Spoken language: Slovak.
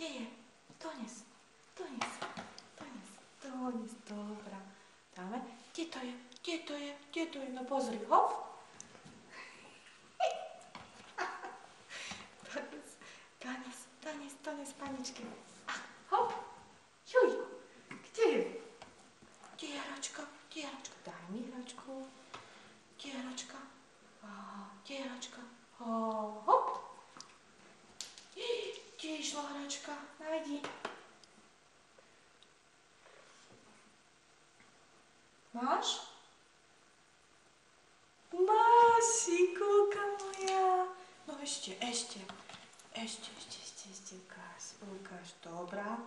Gdzie je? Dones, dones, dones, dones, dobra. Dáme. Gdzie to je? Gdzie to je? Gdzie to je? No pozri, hop. Dones, dones, dones, dones, paničky. A, hop. Juj. Gdzie je? Gdzie je hračka? Gdzie je hračka? Daj mi hračku. Gdzie je hračka? Gdzie je hračka? O, hop. Gdzie išla hračka? Nájdi. Máš? Máš, šikulka moja. No ešte, ešte. Ešte, ešte, ešte, ešte. Ukáž, ukáž. Dobrá.